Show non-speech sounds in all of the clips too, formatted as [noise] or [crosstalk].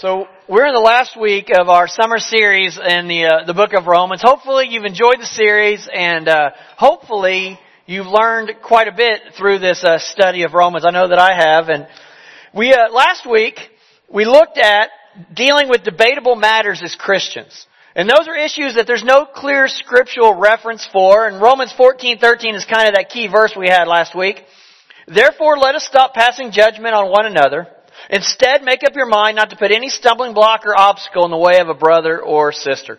So we're in the last week of our summer series in the uh, the book of Romans. Hopefully you've enjoyed the series, and uh, hopefully you've learned quite a bit through this uh, study of Romans. I know that I have. And we uh, last week we looked at dealing with debatable matters as Christians. And those are issues that there's no clear scriptural reference for. And Romans 14:13 is kind of that key verse we had last week. Therefore, let us stop passing judgment on one another. Instead, make up your mind not to put any stumbling block or obstacle in the way of a brother or sister.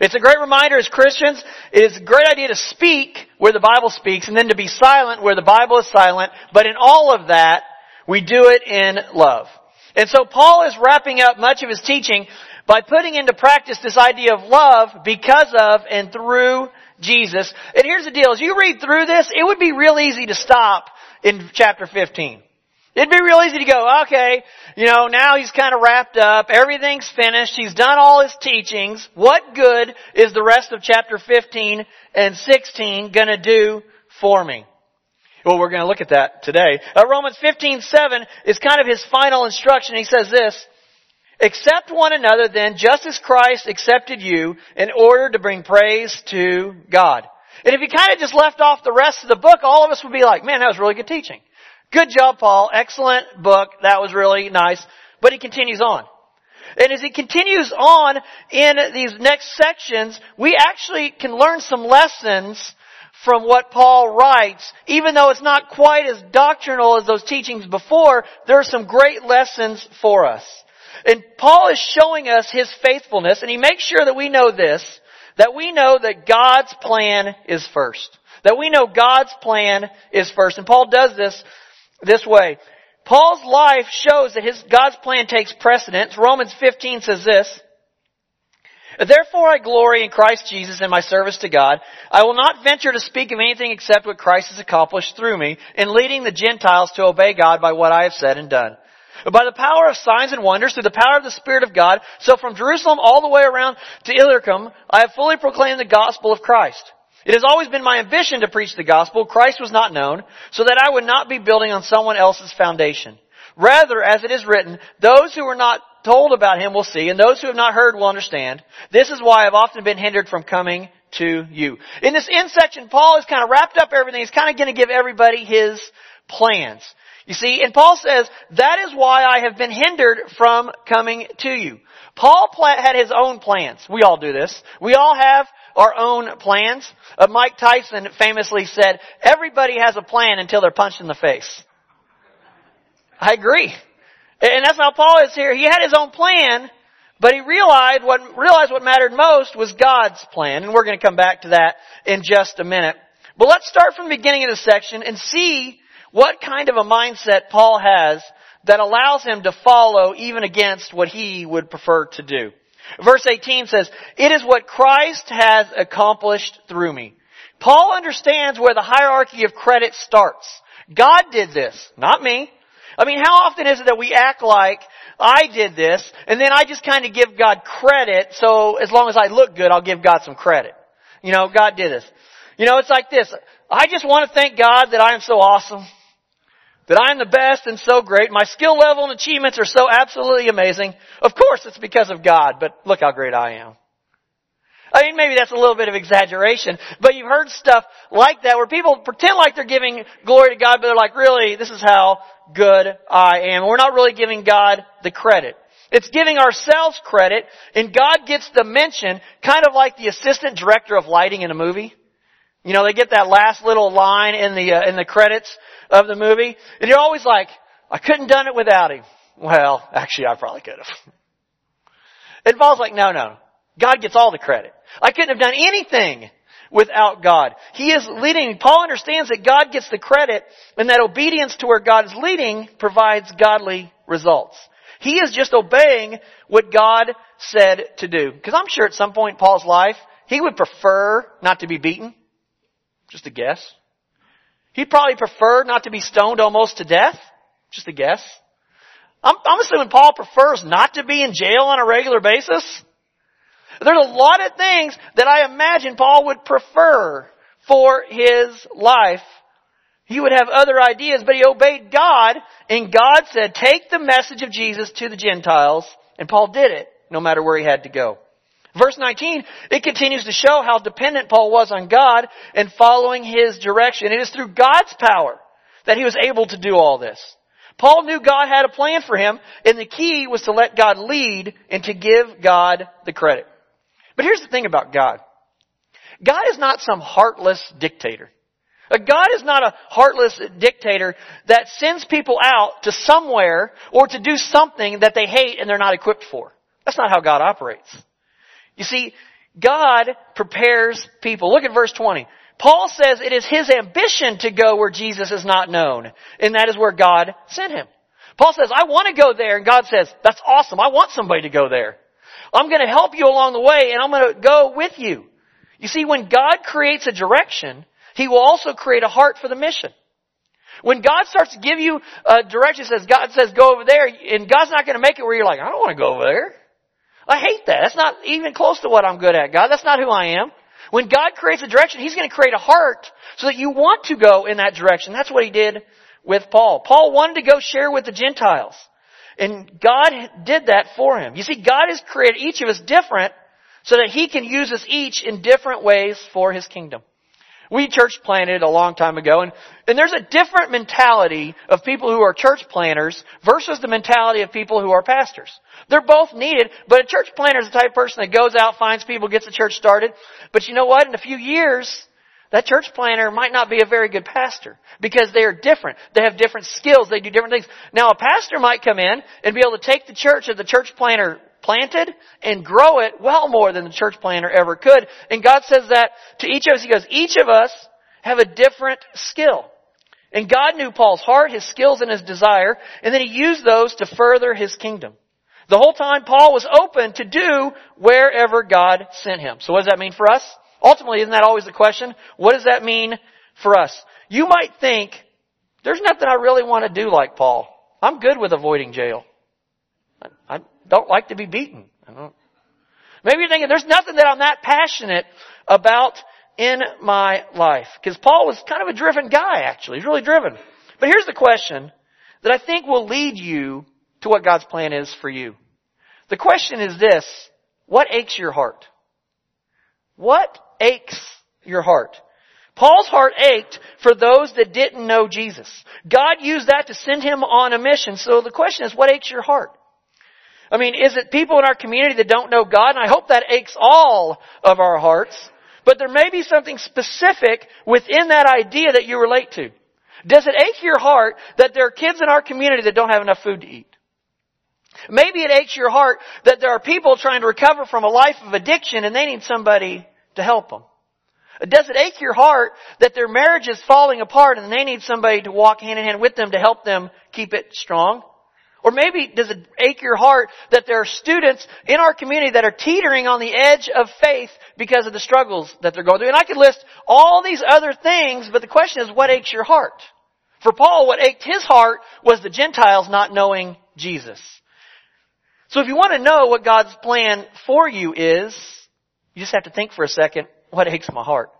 It's a great reminder as Christians, it is a great idea to speak where the Bible speaks and then to be silent where the Bible is silent, but in all of that, we do it in love. And so Paul is wrapping up much of his teaching by putting into practice this idea of love because of and through Jesus. And here's the deal, as you read through this, it would be real easy to stop in chapter 15. It'd be real easy to go, okay, you know, now he's kind of wrapped up, everything's finished, he's done all his teachings, what good is the rest of chapter 15 and 16 gonna do for me? Well, we're gonna look at that today. Uh, Romans 15, 7 is kind of his final instruction. He says this, Accept one another then, just as Christ accepted you, in order to bring praise to God. And if he kind of just left off the rest of the book, all of us would be like, man, that was really good teaching. Good job, Paul. Excellent book. That was really nice. But he continues on. And as he continues on in these next sections, we actually can learn some lessons from what Paul writes. Even though it's not quite as doctrinal as those teachings before, there are some great lessons for us. And Paul is showing us his faithfulness, and he makes sure that we know this, that we know that God's plan is first. That we know God's plan is first. And Paul does this this way. Paul's life shows that his, God's plan takes precedence. Romans 15 says this, Therefore I glory in Christ Jesus in my service to God. I will not venture to speak of anything except what Christ has accomplished through me in leading the Gentiles to obey God by what I have said and done. By the power of signs and wonders, through the power of the Spirit of God, so from Jerusalem all the way around to Illyricum, I have fully proclaimed the gospel of Christ. It has always been my ambition to preach the gospel. Christ was not known, so that I would not be building on someone else's foundation. Rather, as it is written, those who were not told about him will see, and those who have not heard will understand. This is why I've often been hindered from coming to you. In this end section, Paul has kind of wrapped up everything. He's kind of going to give everybody his plans. You see, and Paul says, that is why I have been hindered from coming to you. Paul had his own plans. We all do this. We all have our own plans. Uh, Mike Tyson famously said, everybody has a plan until they're punched in the face. I agree. And that's how Paul is here. He had his own plan, but he realized what, realized what mattered most was God's plan. And we're going to come back to that in just a minute. But let's start from the beginning of the section and see what kind of a mindset Paul has that allows him to follow even against what he would prefer to do. Verse 18 says, It is what Christ has accomplished through me. Paul understands where the hierarchy of credit starts. God did this, not me. I mean, how often is it that we act like I did this and then I just kind of give God credit so as long as I look good, I'll give God some credit. You know, God did this. You know, it's like this. I just want to thank God that I am so awesome that I'm the best and so great. My skill level and achievements are so absolutely amazing. Of course it's because of God, but look how great I am. I mean, maybe that's a little bit of exaggeration, but you've heard stuff like that where people pretend like they're giving glory to God, but they're like, really, this is how good I am. We're not really giving God the credit. It's giving ourselves credit, and God gets the mention, kind of like the assistant director of lighting in a movie. You know, they get that last little line in the uh, in the credits of the movie, and you're always like, I couldn't done it without him. Well, actually, I probably could have. [laughs] And Paul's like, no, no. God gets all the credit. I couldn't have done anything without God. He is leading. Paul understands that God gets the credit and that obedience to where God is leading provides godly results. He is just obeying what God said to do. Because I'm sure at some point in Paul's life, he would prefer not to be beaten. Just a guess. He'd probably prefer not to be stoned almost to death. Just a guess. I'm, I'm assuming Paul prefers not to be in jail on a regular basis. There's a lot of things that I imagine Paul would prefer for his life. He would have other ideas, but he obeyed God, and God said, take the message of Jesus to the Gentiles, and Paul did it no matter where he had to go. Verse 19, it continues to show how dependent Paul was on God and following his direction. It is through God's power that he was able to do all this. Paul knew God had a plan for him, and the key was to let God lead and to give God the credit. But here's the thing about God. God is not some heartless dictator. God is not a heartless dictator that sends people out to somewhere or to do something that they hate and they're not equipped for. That's not how God operates. You see, God prepares people. Look at verse 20. Paul says it is his ambition to go where Jesus is not known, and that is where God sent him. Paul says, I want to go there, and God says, that's awesome. I want somebody to go there. I'm going to help you along the way, and I'm going to go with you. You see, when God creates a direction, He will also create a heart for the mission. When God starts to give you a direction, says God says go over there, and God's not going to make it where you're like, I don't want to go over there. I hate that. That's not even close to what I'm good at, God. That's not who I am. When God creates a direction, He's going to create a heart so that you want to go in that direction. That's what He did with Paul. Paul wanted to go share with the Gentiles. And God did that for him. You see, God has created each of us different so that He can use us each in different ways for His kingdom. We church planted a long time ago and, and there's a different mentality of people who are church planters versus the mentality of people who are pastors. They're both needed, but a church planter is the type of person that goes out, finds people, gets the church started. But you know what? In a few years, that church planter might not be a very good pastor because they are different. They have different skills. They do different things. Now a pastor might come in and be able to take the church that the church planter planted and grow it well more than the church planter ever could. And God says that to each of us. He goes, each of us have a different skill. And God knew Paul's heart, his skills, and his desire, and then he used those to further his kingdom. The whole time Paul was open to do wherever God sent him. So what does that mean for us? Ultimately, isn't that always the question? What does that mean for us? You might think, there's nothing I really want to do like Paul. I'm good with avoiding jail. I, don't like to be beaten. Maybe you're thinking, there's nothing that I'm that passionate about in my life. Because Paul was kind of a driven guy, actually. He's really driven. But here's the question that I think will lead you to what God's plan is for you. The question is this, what aches your heart? What aches your heart? Paul's heart ached for those that didn't know Jesus. God used that to send him on a mission. So the question is, what aches your heart? I mean, is it people in our community that don't know God? And I hope that aches all of our hearts. But there may be something specific within that idea that you relate to. Does it ache your heart that there are kids in our community that don't have enough food to eat? Maybe it aches your heart that there are people trying to recover from a life of addiction and they need somebody to help them. Does it ache your heart that their marriage is falling apart and they need somebody to walk hand in hand with them to help them keep it strong? Or maybe does it ache your heart that there are students in our community that are teetering on the edge of faith because of the struggles that they're going through? And I could list all these other things, but the question is what aches your heart? For Paul, what ached his heart was the Gentiles not knowing Jesus. So if you want to know what God's plan for you is, you just have to think for a second, what aches my heart?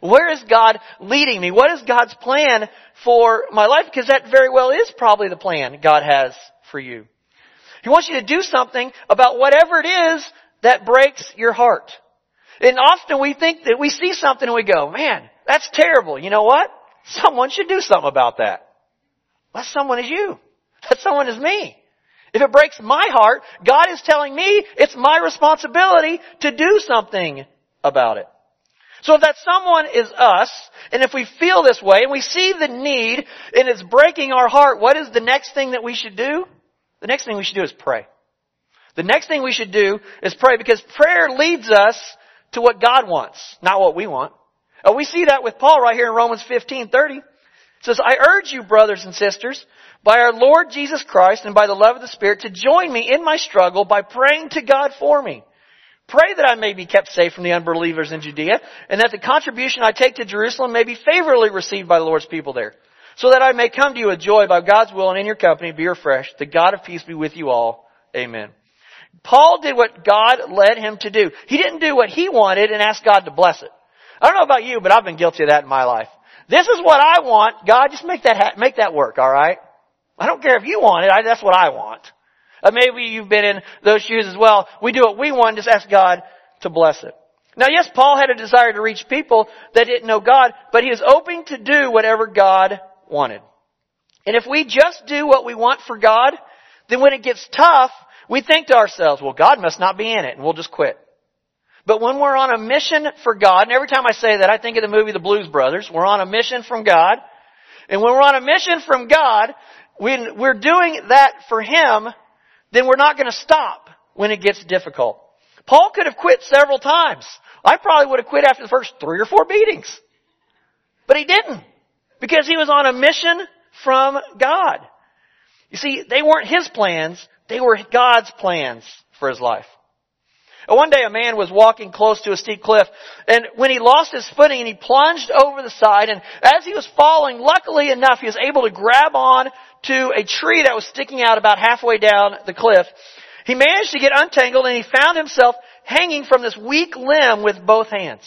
Where is God leading me? What is God's plan for my life? Because that very well is probably the plan God has for you. He wants you to do something about whatever it is that breaks your heart. And often we think that we see something and we go, man, that's terrible. You know what? Someone should do something about that. That someone is you. That someone is me. If it breaks my heart, God is telling me it's my responsibility to do something about it. So if that someone is us, and if we feel this way, and we see the need, and it's breaking our heart, what is the next thing that we should do? The next thing we should do is pray. The next thing we should do is pray because prayer leads us to what God wants, not what we want. Uh, we see that with Paul right here in Romans 15, 30. It says, I urge you, brothers and sisters, by our Lord Jesus Christ and by the love of the Spirit, to join me in my struggle by praying to God for me. Pray that I may be kept safe from the unbelievers in Judea, and that the contribution I take to Jerusalem may be favorably received by the Lord's people there so that I may come to you with joy by God's will and in your company be refreshed. The God of peace be with you all. Amen. Paul did what God led him to do. He didn't do what he wanted and ask God to bless it. I don't know about you, but I've been guilty of that in my life. This is what I want. God, just make that, ha- make that work, alright? I don't care if you want it, I, that's what I want. Uh, maybe you've been in those shoes as well. We do what we want, just ask God to bless it. Now yes, Paul had a desire to reach people that didn't know God, but he was open to do whatever God wanted. And if we just do what we want for God, then when it gets tough, we think to ourselves, well, God must not be in it, and we'll just quit. But when we're on a mission for God, and every time I say that, I think of the movie The Blues Brothers. We're on a mission from God. And when we're on a mission from God, when we're doing that for Him, then we're not going to stop when it gets difficult. Paul could have quit several times. I probably would have quit after the first three or four beatings. But he didn't. Because he was on a mission from God. You see, they weren't his plans, they were God's plans for his life. One day a man was walking close to a steep cliff and when he lost his footing and he plunged over the side and as he was falling, luckily enough, he was able to grab on to a tree that was sticking out about halfway down the cliff. He managed to get untangled and he found himself hanging from this weak limb with both hands.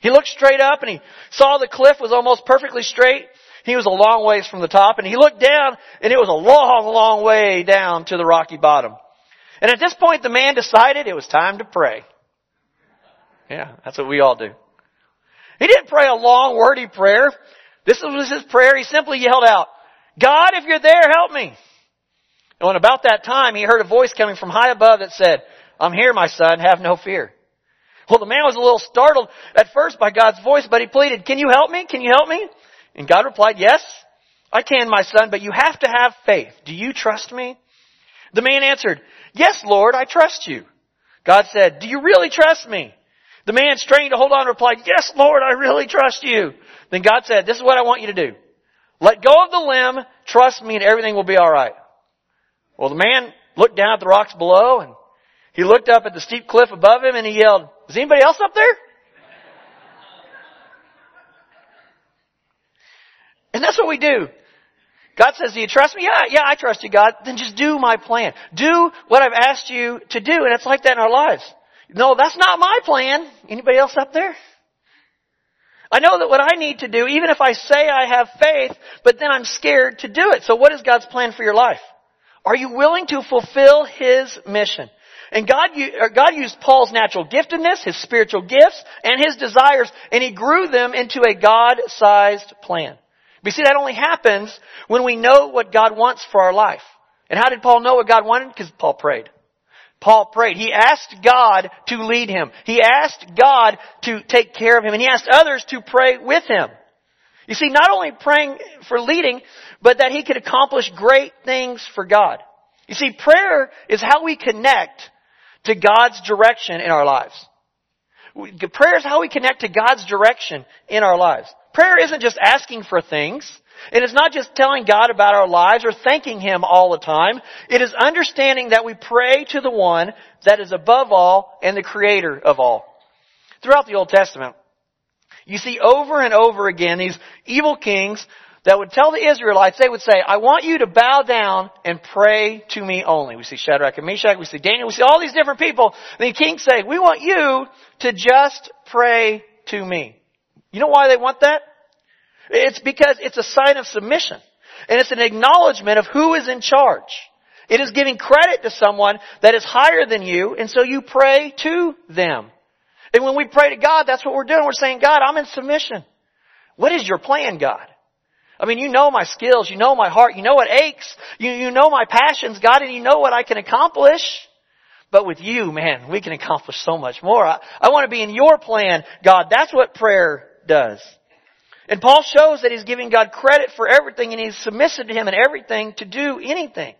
He looked straight up and he saw the cliff was almost perfectly straight. He was a long ways from the top and he looked down and it was a long, long way down to the rocky bottom. And at this point the man decided it was time to pray. Yeah, that's what we all do. He didn't pray a long wordy prayer. This was his prayer. He simply yelled out, God, if you're there, help me. And when about that time, he heard a voice coming from high above that said, I'm here, my son, have no fear. Well, the man was a little startled at first by God's voice, but he pleaded, can you help me? Can you help me? And God replied, yes, I can, my son, but you have to have faith. Do you trust me? The man answered, yes, Lord, I trust you. God said, do you really trust me? The man straining to hold on replied, yes, Lord, I really trust you. Then God said, this is what I want you to do. Let go of the limb, trust me, and everything will be alright. Well, the man looked down at the rocks below and he looked up at the steep cliff above him and he yelled, is anybody else up there? And that's what we do. God says, do you trust me? Yeah, yeah, I trust you, God. Then just do my plan. Do what I've asked you to do. And it's like that in our lives. No, that's not my plan. Anybody else up there? I know that what I need to do, even if I say I have faith, but then I'm scared to do it. So what is God's plan for your life? Are you willing to fulfill His mission? And God, God used Paul's natural giftedness, his spiritual gifts, and his desires, and he grew them into a God-sized plan. But you see, that only happens when we know what God wants for our life. And how did Paul know what God wanted? Because Paul prayed. Paul prayed. He asked God to lead him. He asked God to take care of him, and he asked others to pray with him. You see, not only praying for leading, but that he could accomplish great things for God. You see, prayer is how we connect to God's direction in our lives. Prayer is how we connect to God's direction in our lives. Prayer isn't just asking for things. And it's not just telling God about our lives or thanking Him all the time. It is understanding that we pray to the one that is above all and the creator of all. Throughout the Old Testament, you see over and over again these evil kings that would tell the Israelites, they would say, I want you to bow down and pray to me only. We see Shadrach and Meshach, we see Daniel, we see all these different people. And the king say, we want you to just pray to me. You know why they want that? It's because it's a sign of submission. And it's an acknowledgement of who is in charge. It is giving credit to someone that is higher than you, and so you pray to them. And when we pray to God, that's what we're doing. We're saying, God, I'm in submission. What is your plan, God? I mean, you know my skills, you know my heart, you know what aches, you, you know my passions, God, and you know what I can accomplish. But with you, man, we can accomplish so much more. I, I want to be in your plan, God. That's what prayer does. And Paul shows that he's giving God credit for everything and he's submissive to him in everything to do anything.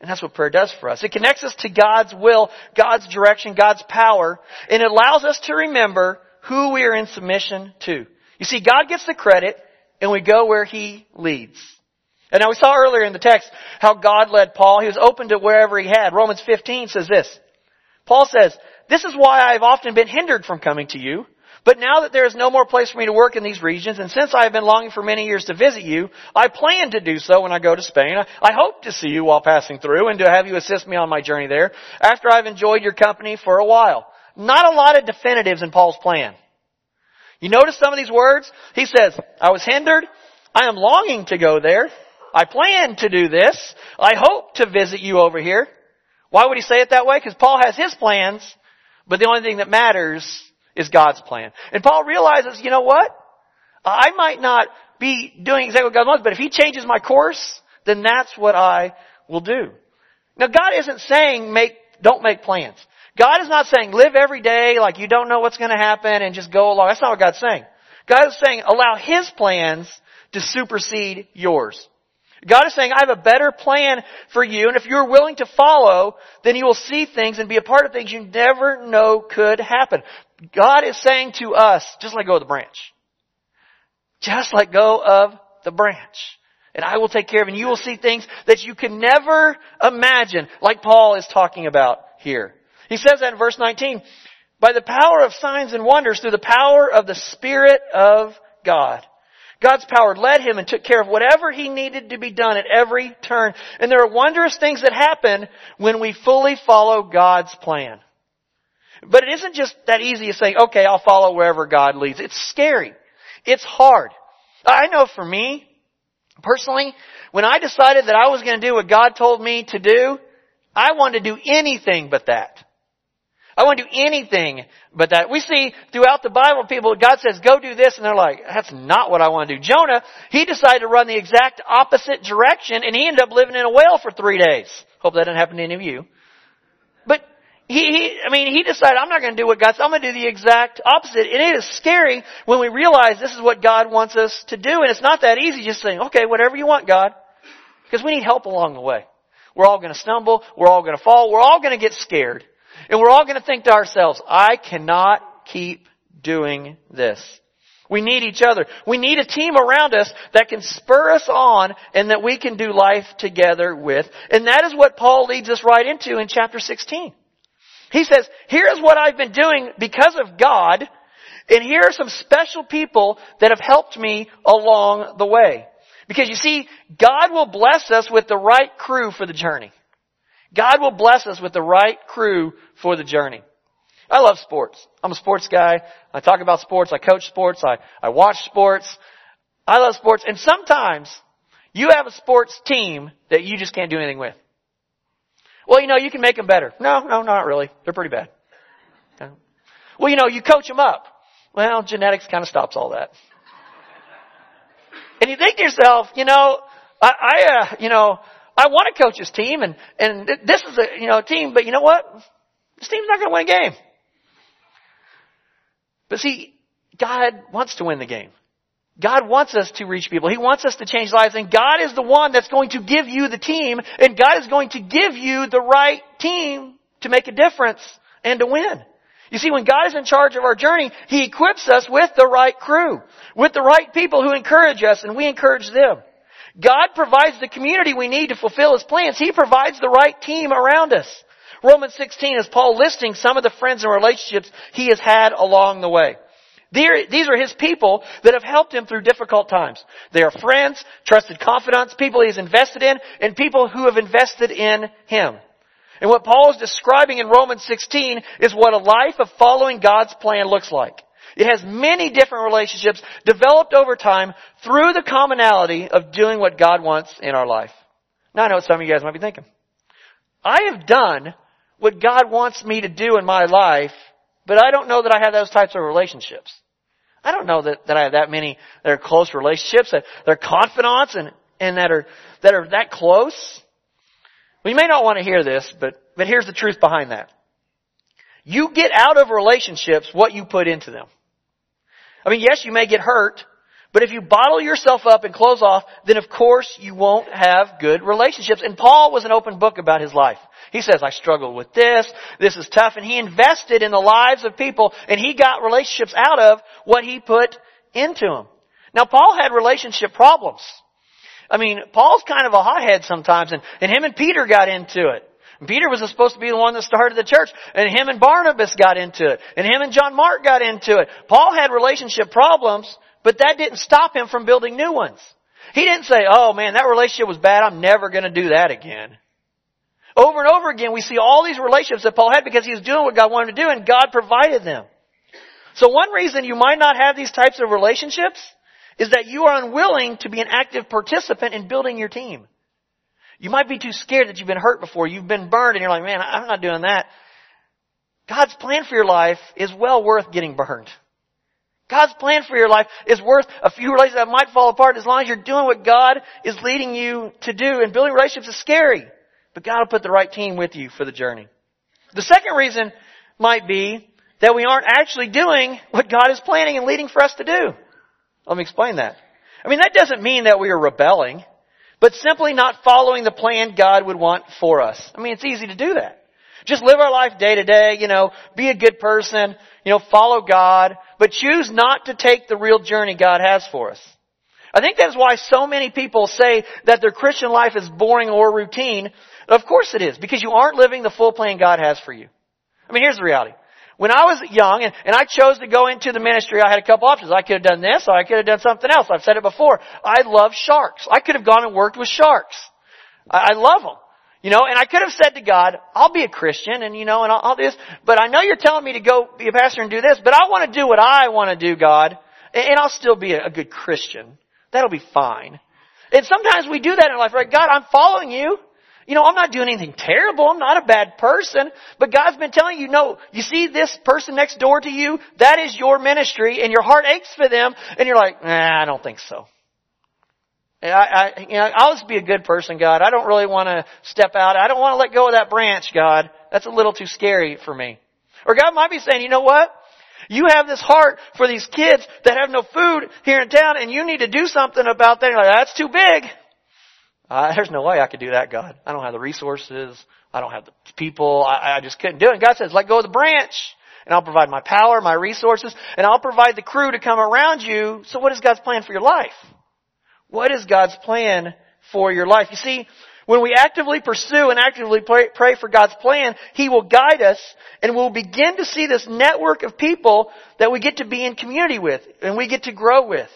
And that's what prayer does for us. It connects us to God's will, God's direction, God's power, and it allows us to remember who we are in submission to. You see, God gets the credit, and we go where He leads. And now we saw earlier in the text how God led Paul. He was open to wherever he had. Romans 15 says this. Paul says, This is why I have often been hindered from coming to you. But now that there is no more place for me to work in these regions, and since I have been longing for many years to visit you, I plan to do so when I go to Spain. I hope to see you while passing through and to have you assist me on my journey there after I've enjoyed your company for a while. Not a lot of definitives in Paul's plan. You notice some of these words? He says, I was hindered. I am longing to go there. I plan to do this. I hope to visit you over here. Why would he say it that way? Because Paul has his plans, but the only thing that matters is God's plan. And Paul realizes, you know what? I might not be doing exactly what God wants, but if he changes my course, then that's what I will do. Now God isn't saying make, don't make plans. God is not saying live every day like you don't know what's going to happen and just go along. That's not what God's saying. God is saying allow His plans to supersede yours. God is saying, I have a better plan for you, and if you're willing to follow, then you will see things and be a part of things you never know could happen. God is saying to us, just let go of the branch. Just let go of the branch. And I will take care of and you will see things that you can never imagine, like Paul is talking about here. He says that in verse 19, by the power of signs and wonders through the power of the Spirit of God. God's power led him and took care of whatever he needed to be done at every turn. And there are wondrous things that happen when we fully follow God's plan. But it isn't just that easy as saying, okay, I'll follow wherever God leads. It's scary. It's hard. I know for me, personally, when I decided that I was going to do what God told me to do, I wanted to do anything but that. I want to do anything but that. We see throughout the Bible people, God says, go do this, and they're like, that's not what I want to do. Jonah, he decided to run the exact opposite direction, and he ended up living in a whale for three days. Hope that didn't happen to any of you. But he, he I mean, he decided, I'm not going to do what God said, I'm going to do the exact opposite. And it is scary when we realize this is what God wants us to do, and it's not that easy just saying, okay, whatever you want, God. Because we need help along the way. We're all going to stumble. We're all going to fall. We're all going to get scared. And we're all going to think to ourselves, I cannot keep doing this. We need each other. We need a team around us that can spur us on and that we can do life together with. And that is what Paul leads us right into in chapter 16. He says, here's what I've been doing because of God, and here are some special people that have helped me along the way. Because you see, God will bless us with the right crew for the journey. God will bless us with the right crew for the journey. I love sports. I'm a sports guy. I talk about sports. I coach sports. I, I watch sports. I love sports. And sometimes you have a sports team that you just can't do anything with. Well, you know, you can make them better. No, no, not really. They're pretty bad. Well, you know, you coach them up. Well, genetics kind of stops all that. And you think to yourself, you know, I, I uh, you know, I want to coach this team and, and this is a, you know, team, but you know what? This team's not going to win a game. But see, God wants to win the game. God wants us to reach people. He wants us to change lives and God is the one that's going to give you the team and God is going to give you the right team to make a difference and to win. You see, when God is in charge of our journey, He equips us with the right crew, with the right people who encourage us and we encourage them. God provides the community we need to fulfill His plans. He provides the right team around us. Romans 16 is Paul listing some of the friends and relationships he has had along the way. These are his people that have helped him through difficult times. They are friends, trusted confidants, people he has invested in, and people who have invested in him. And what Paul is describing in Romans 16 is what a life of following God's plan looks like. It has many different relationships developed over time through the commonality of doing what God wants in our life. Now I know what some of you guys might be thinking. I have done what God wants me to do in my life, but I don't know that I have those types of relationships. I don't know that, that I have that many that are close relationships, that they're confidants and, and that are, that are that close. Well, you may not want to hear this, but, but here's the truth behind that. You get out of relationships what you put into them. I mean, yes, you may get hurt, but if you bottle yourself up and close off, then of course you won't have good relationships. And Paul was an open book about his life. He says, I struggled with this, this is tough, and he invested in the lives of people, and he got relationships out of what he put into them. Now Paul had relationship problems. I mean, Paul's kind of a hothead sometimes, and, and him and Peter got into it. Peter was supposed to be the one that started the church, and him and Barnabas got into it, and him and John Mark got into it. Paul had relationship problems, but that didn't stop him from building new ones. He didn't say, oh man, that relationship was bad, I'm never gonna do that again. Over and over again, we see all these relationships that Paul had because he was doing what God wanted to do, and God provided them. So one reason you might not have these types of relationships is that you are unwilling to be an active participant in building your team. You might be too scared that you've been hurt before. You've been burned and you're like, man, I'm not doing that. God's plan for your life is well worth getting burned. God's plan for your life is worth a few relationships that might fall apart as long as you're doing what God is leading you to do. And building relationships is scary, but God will put the right team with you for the journey. The second reason might be that we aren't actually doing what God is planning and leading for us to do. Let me explain that. I mean, that doesn't mean that we are rebelling, but simply not following the plan God would want for us. I mean, it's easy to do that. Just live our life day to day, you know, be a good person, you know, follow God, but choose not to take the real journey God has for us. I think that's why so many people say that their Christian life is boring or routine. Of course it is, because you aren't living the full plan God has for you. I mean, here's the reality. When I was young and, and I chose to go into the ministry, I had a couple options. I could have done this or I could have done something else. I've said it before. I love sharks. I could have gone and worked with sharks. I, I love them. You know, and I could have said to God, I'll be a Christian and you know, and do this, but I know you're telling me to go be a pastor and do this, but I want to do what I want to do, God, and, and I'll still be a, a good Christian. That'll be fine. And sometimes we do that in life, right? God, I'm following you. You know, I'm not doing anything terrible. I'm not a bad person. But God's been telling you, no, you see this person next door to you? That is your ministry and your heart aches for them. And you're like, nah, I don't think so. And I, I, you know, I'll just be a good person, God. I don't really want to step out. I don't want to let go of that branch, God. That's a little too scary for me. Or God might be saying, you know what? You have this heart for these kids that have no food here in town and you need to do something about that. Like, that's too big. Uh, [laughs] there's no way I could do that, God. I don't have the resources. I don't have the people. I, I just couldn't do it. And God says, let go of the branch and I'll provide my power, my resources, and I'll provide the crew to come around you. So what is God's plan for your life? What is God's plan for your life? You see, when we actively pursue and actively pray, pray, for God's plan, He will guide us and we'll begin to see this network of people that we get to be in community with and we get to grow with.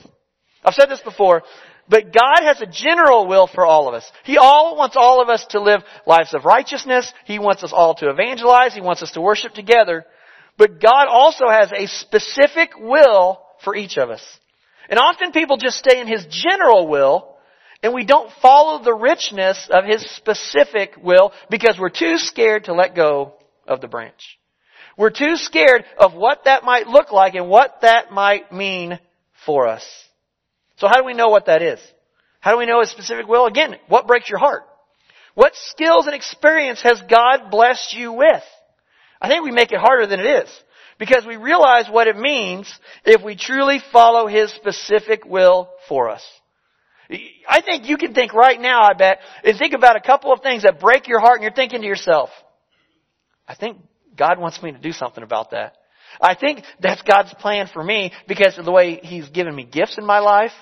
I've said this before, but God has a general will for all of us. He all wants all of us to live lives of righteousness. He wants us all to evangelize. He wants us to worship together. But God also has a specific will for each of us. And often people just stay in His general will and we don't follow the richness of His specific will because we're too scared to let go of the branch. We're too scared of what that might look like and what that might mean for us. So how do we know what that is? How do we know His specific will? Again, what breaks your heart? What skills and experience has God blessed you with? I think we make it harder than it is. Because we realize what it means if we truly follow His specific will for us. I think you can think right now, I bet, and think about a couple of things that break your heart and you're thinking to yourself, I think God wants me to do something about that. I think that's God's plan for me because of the way He's given me gifts in my life,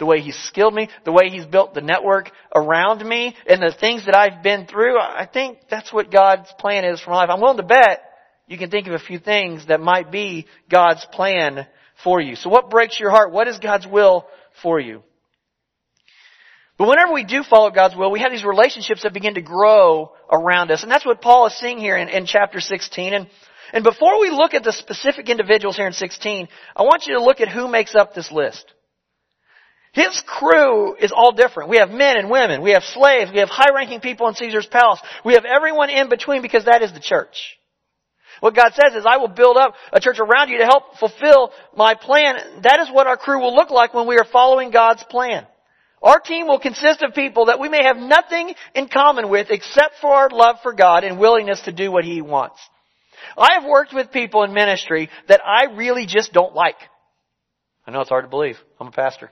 the way He's skilled me, the way He's built the network around me, and the things that I've been through. I think that's what God's plan is for my life. I'm willing to bet you can think of a few things that might be God's plan for you. So what breaks your heart? What is God's will for you? But whenever we do follow God's will, we have these relationships that begin to grow around us. And that's what Paul is seeing here in, in chapter 16. And, and before we look at the specific individuals here in 16, I want you to look at who makes up this list. His crew is all different. We have men and women. We have slaves. We have high ranking people in Caesar's palace. We have everyone in between because that is the church. What God says is, I will build up a church around you to help fulfill my plan. That is what our crew will look like when we are following God's plan. Our team will consist of people that we may have nothing in common with except for our love for God and willingness to do what He wants. I have worked with people in ministry that I really just don't like. I know it's hard to believe. I'm a pastor.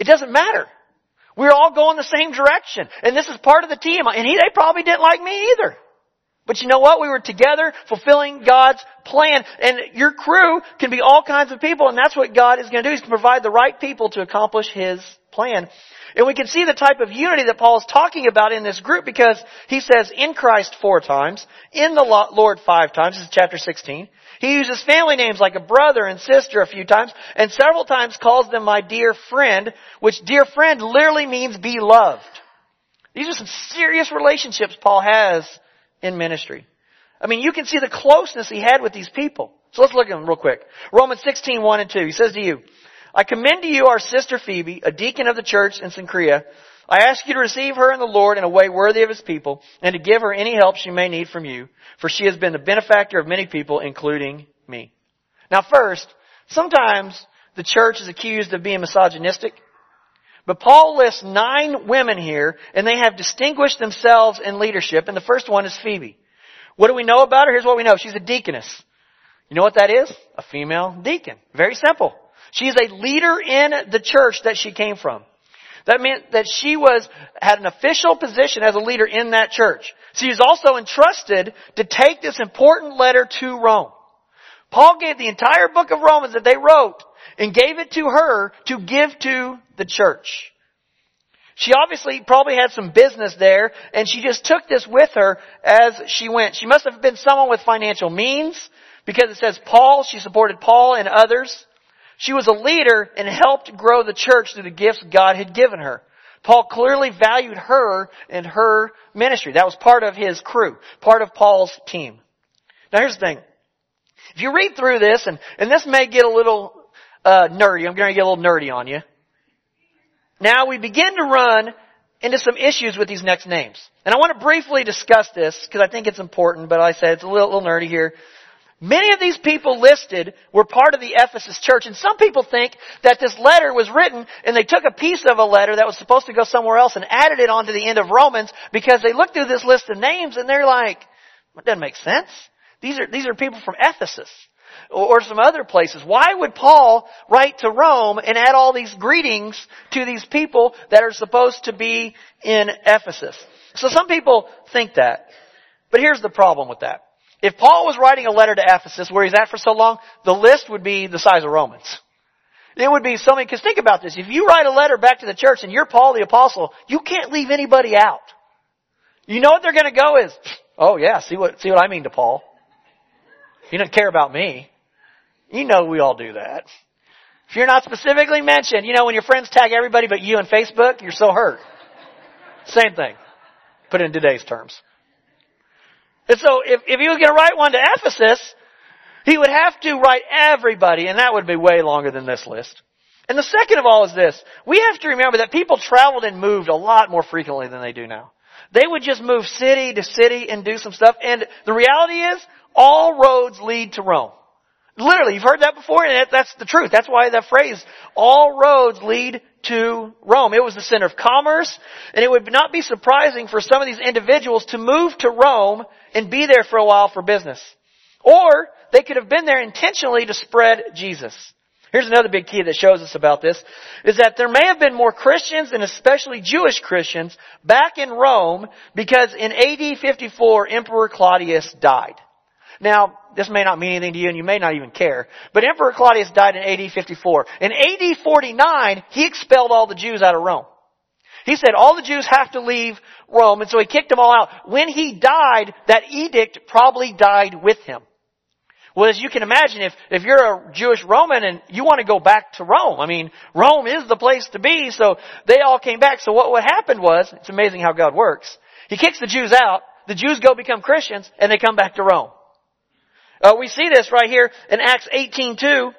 It doesn't matter. We're all going the same direction. And this is part of the team. And he, they probably didn't like me either. But you know what? We were together fulfilling God's plan. And your crew can be all kinds of people, and that's what God is going to do. He's going to provide the right people to accomplish His plan. And we can see the type of unity that Paul is talking about in this group because he says in Christ four times, in the Lord five times, this is chapter 16. He uses family names like a brother and sister a few times, and several times calls them my dear friend, which dear friend literally means beloved. These are some serious relationships Paul has in ministry. I mean, you can see the closeness he had with these people. So let's look at them real quick. Romans 16, 1 and 2. He says to you, I commend to you our sister Phoebe, a deacon of the church in Cenchrea, I ask you to receive her in the Lord in a way worthy of his people and to give her any help she may need from you, for she has been the benefactor of many people, including me. Now first, sometimes the church is accused of being misogynistic, but Paul lists nine women here and they have distinguished themselves in leadership and the first one is Phoebe. What do we know about her? Here's what we know. She's a deaconess. You know what that is? A female deacon. Very simple. She is a leader in the church that she came from. That meant that she was, had an official position as a leader in that church. She was also entrusted to take this important letter to Rome. Paul gave the entire book of Romans that they wrote and gave it to her to give to the church. She obviously probably had some business there and she just took this with her as she went. She must have been someone with financial means because it says Paul, she supported Paul and others. She was a leader and helped grow the church through the gifts God had given her. Paul clearly valued her and her ministry. That was part of his crew, part of Paul's team. Now here's the thing. If you read through this, and, and this may get a little uh, nerdy, I'm going to get a little nerdy on you. Now we begin to run into some issues with these next names. And I want to briefly discuss this because I think it's important, but I said it's a little, little nerdy here. Many of these people listed were part of the Ephesus church, and some people think that this letter was written and they took a piece of a letter that was supposed to go somewhere else and added it onto the end of Romans because they looked through this list of names and they're like, that doesn't make sense. These are, these are people from Ephesus or, or some other places. Why would Paul write to Rome and add all these greetings to these people that are supposed to be in Ephesus? So some people think that. But here's the problem with that. If Paul was writing a letter to Ephesus where he's at for so long, the list would be the size of Romans. It would be something, cause think about this. If you write a letter back to the church and you're Paul the apostle, you can't leave anybody out. You know what they're gonna go is, oh yeah, see what, see what I mean to Paul. He doesn't care about me. You know we all do that. If you're not specifically mentioned, you know when your friends tag everybody but you on Facebook, you're so hurt. Same thing. Put in today's terms. And so if, if he was going to write one to Ephesus, he would have to write everybody, and that would be way longer than this list. And the second of all is this. We have to remember that people traveled and moved a lot more frequently than they do now. They would just move city to city and do some stuff. And the reality is, all roads lead to Rome. Literally, you've heard that before, and that's the truth. That's why that phrase, all roads lead to Rome. It was the center of commerce, and it would not be surprising for some of these individuals to move to Rome and be there for a while for business. Or they could have been there intentionally to spread Jesus. Here's another big key that shows us about this, is that there may have been more Christians and especially Jewish Christians back in Rome because in AD 54 Emperor Claudius died. Now, this may not mean anything to you and you may not even care, but Emperor Claudius died in AD 54. In AD 49, he expelled all the Jews out of Rome. He said all the Jews have to leave Rome, and so he kicked them all out. When he died, that edict probably died with him. Well, as you can imagine, if, if you're a Jewish Roman and you want to go back to Rome, I mean, Rome is the place to be, so they all came back. So what, what happened was, it's amazing how God works. He kicks the Jews out, the Jews go become Christians, and they come back to Rome. Uh, we see this right here in Acts 18.2.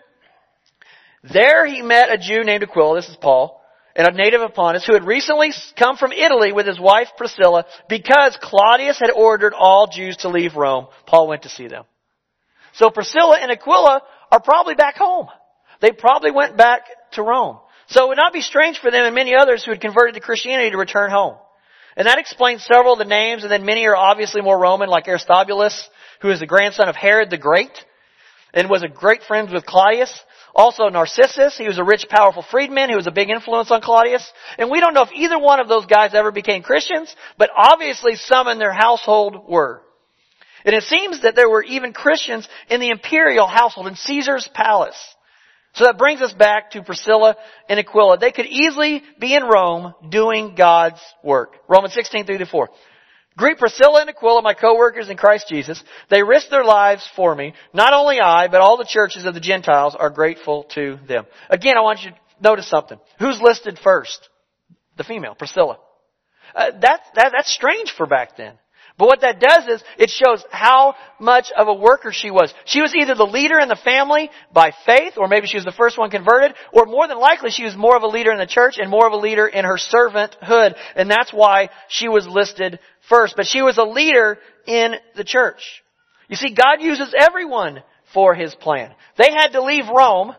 There he met a Jew named Aquila, this is Paul, and a native of Pontus, who had recently come from Italy with his wife Priscilla, because Claudius had ordered all Jews to leave Rome. Paul went to see them. So Priscilla and Aquila are probably back home. They probably went back to Rome. So it would not be strange for them and many others who had converted to Christianity to return home. And that explains several of the names, and then many are obviously more Roman, like Aristobulus, who is the grandson of Herod the Great, and was a great friend with Claudius. Also Narcissus, he was a rich, powerful freedman who was a big influence on Claudius. And we don't know if either one of those guys ever became Christians, but obviously some in their household were. And it seems that there were even Christians in the imperial household, in Caesar's palace. So that brings us back to Priscilla and Aquila. They could easily be in Rome doing God's work. Romans 16, 3 to 4. Greet Priscilla and Aquila, my co-workers in Christ Jesus. They risked their lives for me. Not only I, but all the churches of the Gentiles are grateful to them. Again, I want you to notice something. Who's listed first? The female, Priscilla. Uh, that, that, that's strange for back then. But what that does is it shows how much of a worker she was. She was either the leader in the family by faith, or maybe she was the first one converted, or more than likely she was more of a leader in the church and more of a leader in her servanthood. And that's why she was listed first. But she was a leader in the church. You see, God uses everyone for His plan. They had to leave Rome,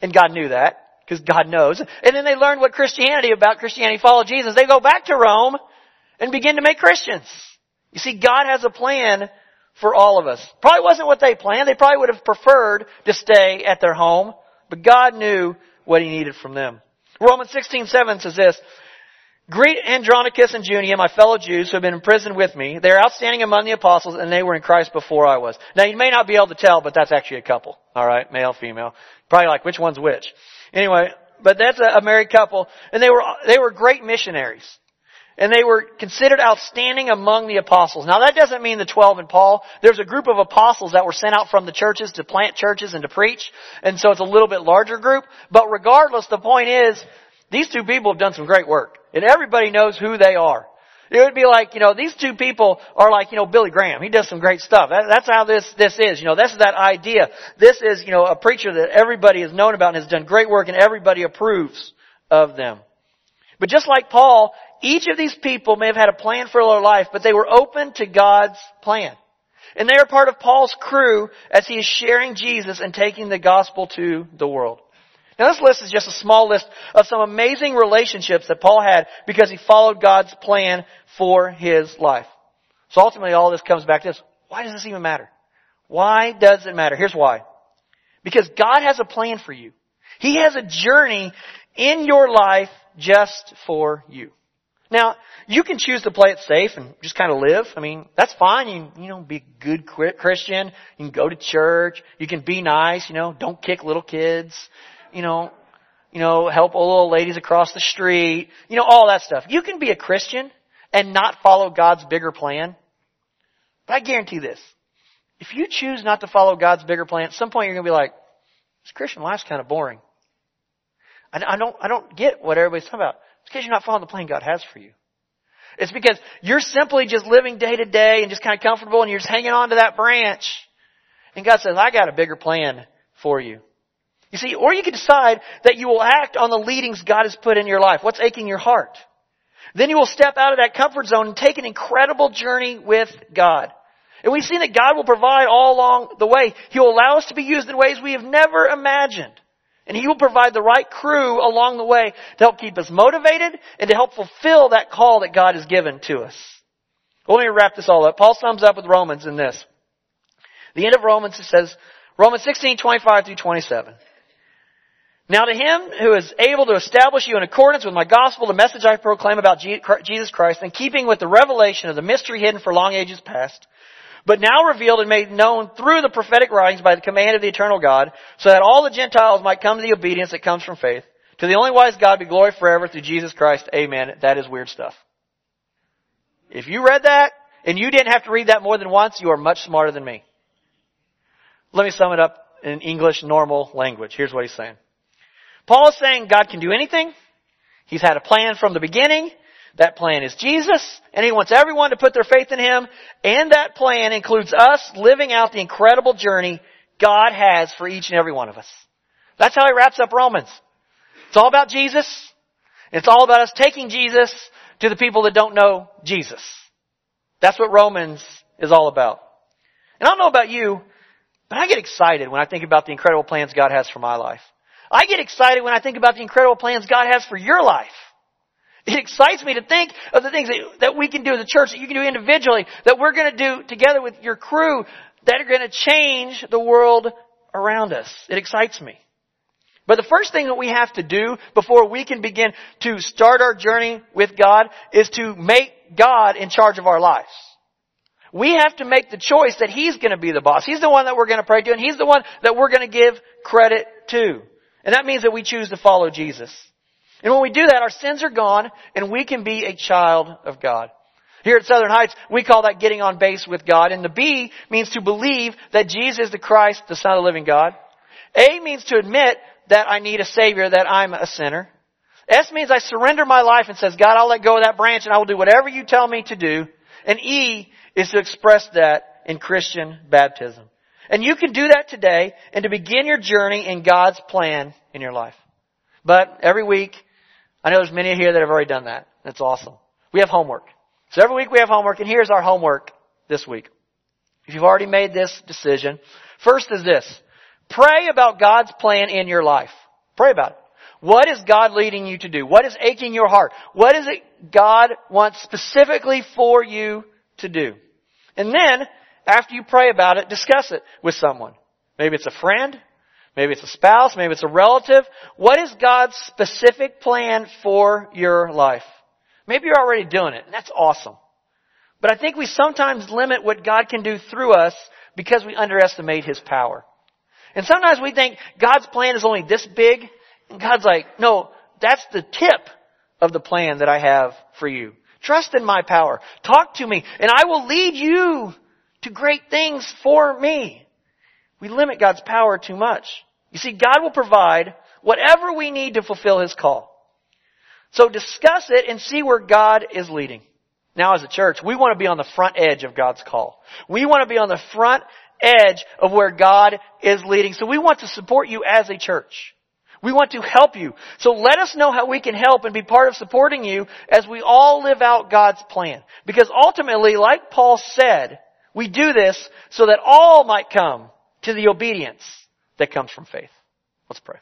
and God knew that, because God knows. And then they learned what Christianity about Christianity followed Jesus. They go back to Rome and begin to make Christians. You see, God has a plan for all of us. Probably wasn't what they planned. They probably would have preferred to stay at their home, but God knew what He needed from them. Romans 16:7 says this, Greet Andronicus and Junia, my fellow Jews who have been in prison with me. They are outstanding among the apostles and they were in Christ before I was. Now you may not be able to tell, but that's actually a couple. Alright, male, female. Probably like which one's which. Anyway, but that's a, a married couple and they were, they were great missionaries and they were considered outstanding among the apostles. Now that doesn't mean the twelve and Paul. There's a group of apostles that were sent out from the churches to plant churches and to preach, and so it's a little bit larger group. But regardless, the point is, these two people have done some great work, and everybody knows who they are. It would be like, you know, these two people are like, you know, Billy Graham. He does some great stuff. That, that's how this, this is. You know, that's that idea. This is, you know, a preacher that everybody has known about and has done great work and everybody approves of them. But just like Paul, each of these people may have had a plan for their life, but they were open to God's plan. And they are part of Paul's crew as he is sharing Jesus and taking the gospel to the world. Now this list is just a small list of some amazing relationships that Paul had because he followed God's plan for his life. So ultimately all this comes back to this. Why does this even matter? Why does it matter? Here's why. Because God has a plan for you. He has a journey in your life just for you. Now, you can choose to play it safe and just kind of live. I mean, that's fine. You, you know, be a good Christian. You can go to church. You can be nice, you know, don't kick little kids. You know, you know, help old little ladies across the street. You know, all that stuff. You can be a Christian and not follow God's bigger plan. But I guarantee this. If you choose not to follow God's bigger plan, at some point you're going to be like, this Christian life's kind of boring. I, I don't, I don't get what everybody's talking about. It's because you're not following the plan God has for you. It's because you're simply just living day to day and just kind of comfortable and you're just hanging on to that branch. And God says, I got a bigger plan for you. You see, or you can decide that you will act on the leadings God has put in your life. What's aching your heart? Then you will step out of that comfort zone and take an incredible journey with God. And we've seen that God will provide all along the way. He will allow us to be used in ways we have never imagined. And He will provide the right crew along the way to help keep us motivated and to help fulfill that call that God has given to us. Well, let me wrap this all up. Paul sums up with Romans in this. The end of Romans, it says, Romans 16, 25 through 27. Now to him who is able to establish you in accordance with my gospel, the message I proclaim about Jesus Christ, in keeping with the revelation of the mystery hidden for long ages past, but now revealed and made known through the prophetic writings by the command of the eternal God, so that all the Gentiles might come to the obedience that comes from faith. To the only wise God be glory forever through Jesus Christ. Amen. That is weird stuff. If you read that, and you didn't have to read that more than once, you are much smarter than me. Let me sum it up in English normal language. Here's what he's saying. Paul is saying God can do anything. He's had a plan from the beginning. That plan is Jesus, and He wants everyone to put their faith in Him, and that plan includes us living out the incredible journey God has for each and every one of us. That's how He wraps up Romans. It's all about Jesus. It's all about us taking Jesus to the people that don't know Jesus. That's what Romans is all about. And I don't know about you, but I get excited when I think about the incredible plans God has for my life. I get excited when I think about the incredible plans God has for your life. It excites me to think of the things that, that we can do as a church, that you can do individually, that we're going to do together with your crew, that are going to change the world around us. It excites me. But the first thing that we have to do before we can begin to start our journey with God is to make God in charge of our lives. We have to make the choice that He's going to be the boss. He's the one that we're going to pray to and He's the one that we're going to give credit to. And that means that we choose to follow Jesus. And when we do that, our sins are gone and we can be a child of God. Here at Southern Heights, we call that getting on base with God. And the B means to believe that Jesus is the Christ, the Son of the living God. A means to admit that I need a Savior, that I'm a sinner. S means I surrender my life and says, God, I'll let go of that branch and I will do whatever you tell me to do. And E is to express that in Christian baptism. And you can do that today and to begin your journey in God's plan in your life. But every week, I know there's many here that have already done that. That's awesome. We have homework. So every week we have homework, and here's our homework this week. If you've already made this decision, first is this. Pray about God's plan in your life. Pray about it. What is God leading you to do? What is aching your heart? What is it God wants specifically for you to do? And then, after you pray about it, discuss it with someone. Maybe it's a friend. Maybe it's a spouse. Maybe it's a relative. What is God's specific plan for your life? Maybe you're already doing it, and that's awesome. But I think we sometimes limit what God can do through us because we underestimate His power. And sometimes we think God's plan is only this big, and God's like, no, that's the tip of the plan that I have for you. Trust in my power. Talk to me, and I will lead you to great things for me. We limit God's power too much. You see, God will provide whatever we need to fulfill His call. So discuss it and see where God is leading. Now as a church, we want to be on the front edge of God's call. We want to be on the front edge of where God is leading. So we want to support you as a church. We want to help you. So let us know how we can help and be part of supporting you as we all live out God's plan. Because ultimately, like Paul said, we do this so that all might come to the obedience that comes from faith. Let's pray.